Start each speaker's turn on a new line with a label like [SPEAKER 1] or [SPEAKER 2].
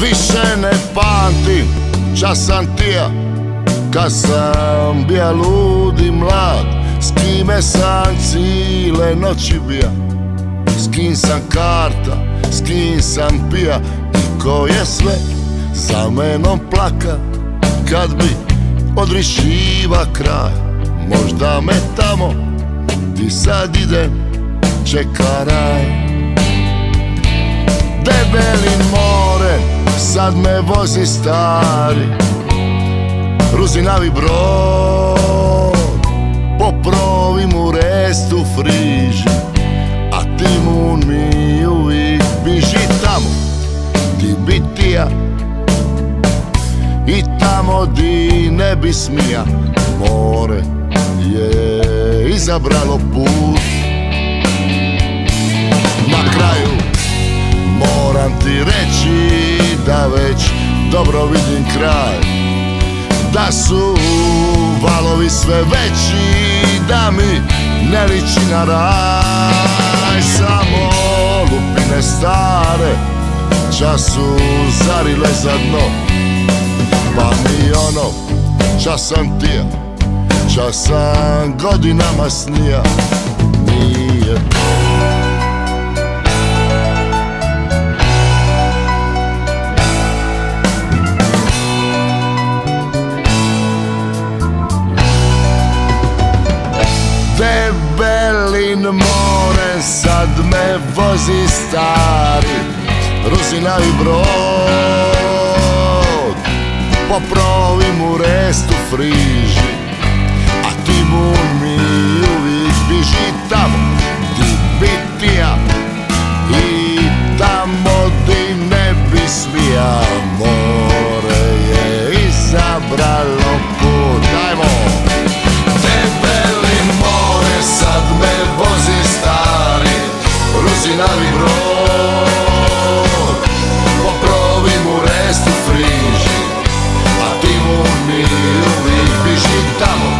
[SPEAKER 1] Više ne pamtim. Čas sam tija Kad sam bija lud i mlad. S kime sam cijele noći bija? S kim sam karta, s kim sam pija? I ko je sve za menom plaka? Kad bi odrišiva kraj Možda me tamo di sad idem čeka raj. Debeli more sad me vozi stari. Ruzinavi brod. Po u restu friži A timun mi uvijek biži tamo Di bitija I tamo di ne bi smija More je izabralo put dobro vidim kraj Da su valovi sve veći Da mi ne liči na raj. Samo lupine stare Času zarile za dno. Pa mi ono čas sam tija Čas sam godinama snija more sad me vozi stari Ruzinavi brod. Po mu restu friži A Timun mi uvijek biži tamo Di bitija I tamo di ne bi smija More je izabralo Rusinavi brod Poprovi mu restu friži A ti mu mi uvijek biži tamo